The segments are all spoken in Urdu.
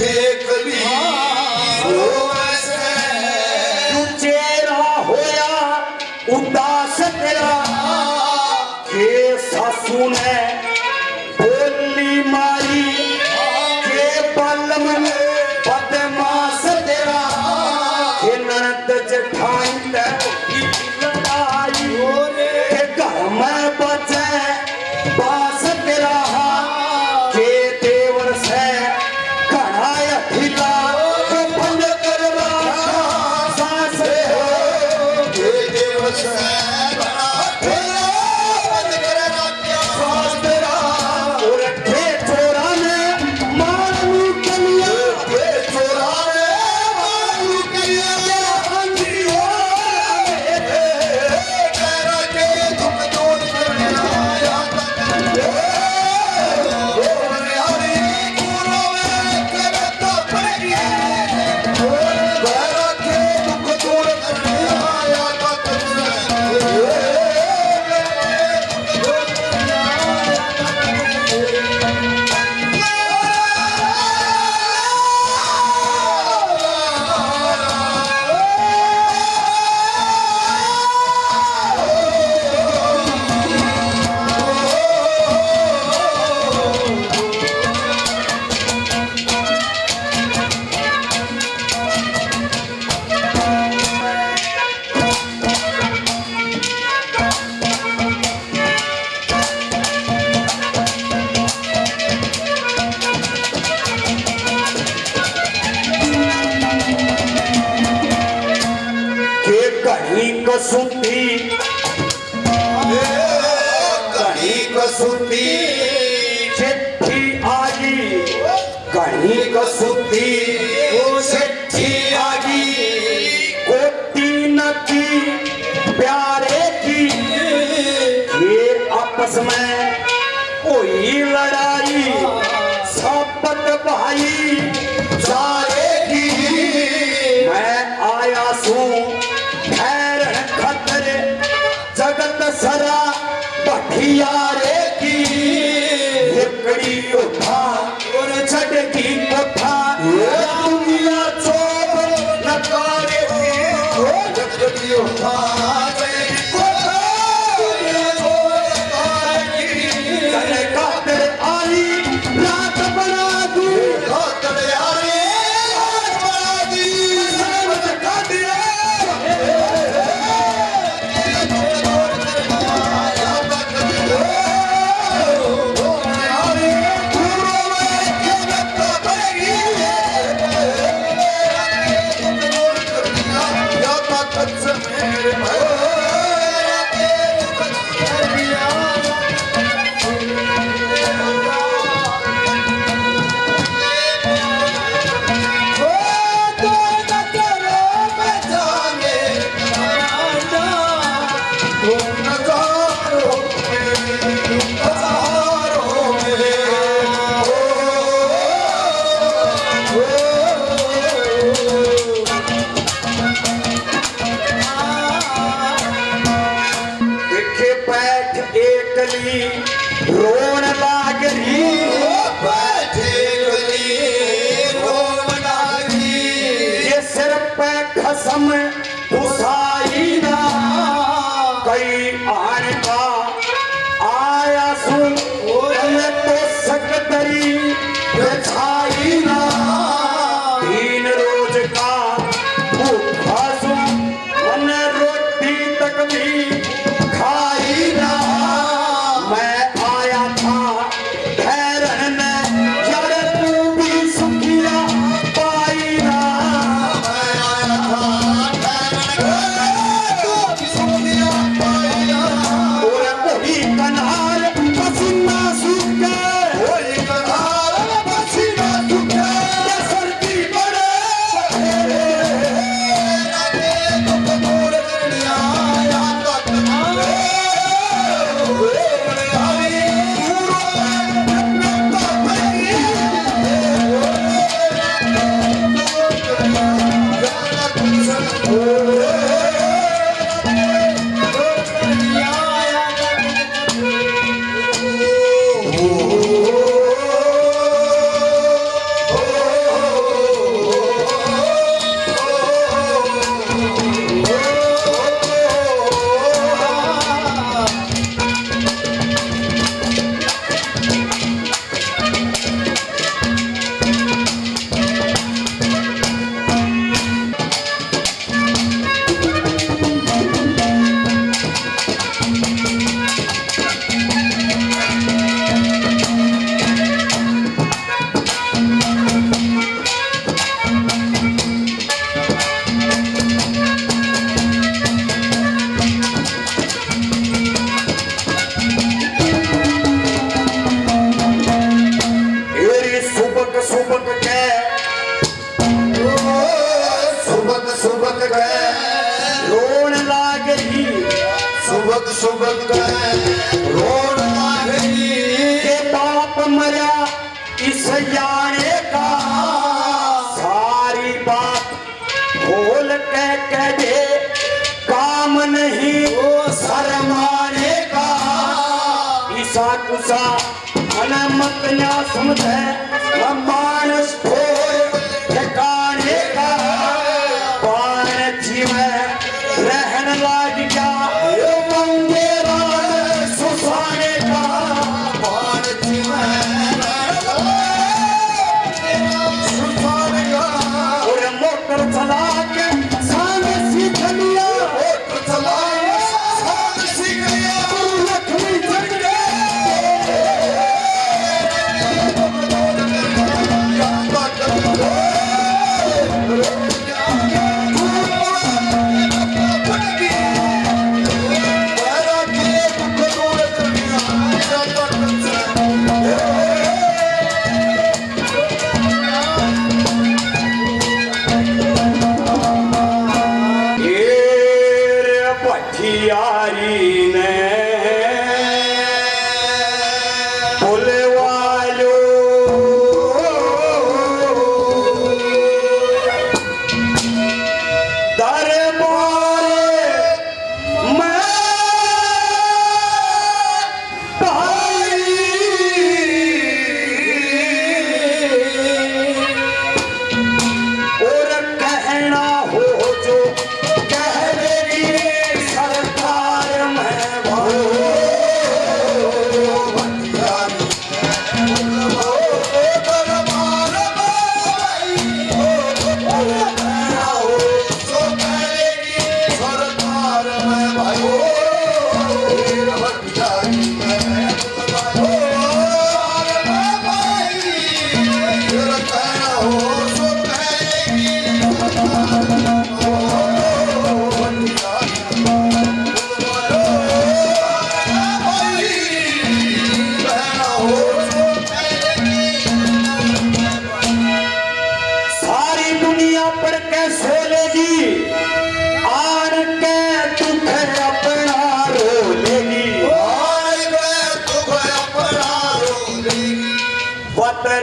care. آپس میں کوئی لڑائی سبت پہ سبق سبق روڑ آگئی کہ باپ مرا اس یارے کا ساری بات بھول کے کہہ دے کام نہیں وہ سرمانے کا ایسا کسا انا مت نہ سمجھے ہم پھول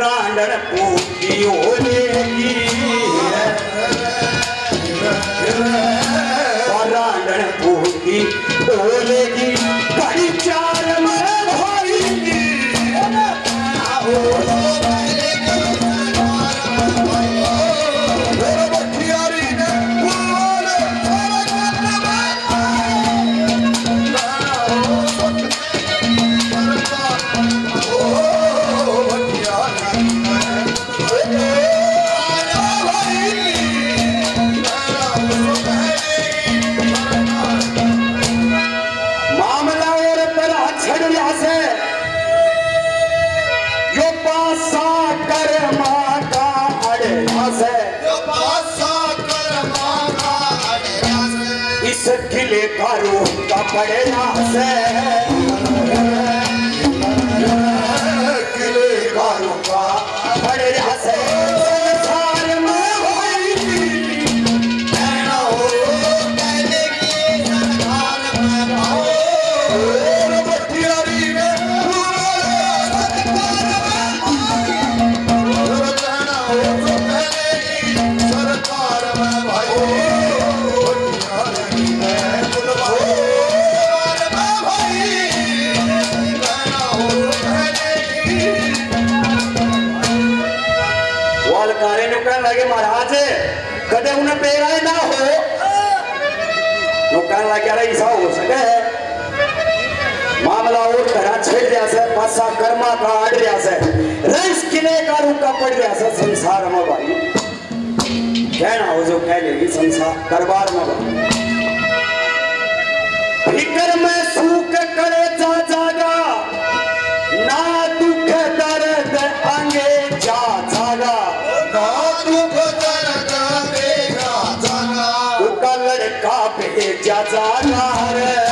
را ہانڈن پوتی کروں کپڑے نہ سے یار ایسا ہو سکے ہے معاملہ اور طرح چھیڑ دیا سے پاسا کرما کا آڑ دیا سے رنس کنے کا رکا پڑ دیا سے سنسار میں بھائی کہنا ہو جو کہہ لے گی سنسار دربار میں بھائی فکر میں سوک کرے جانے جاتا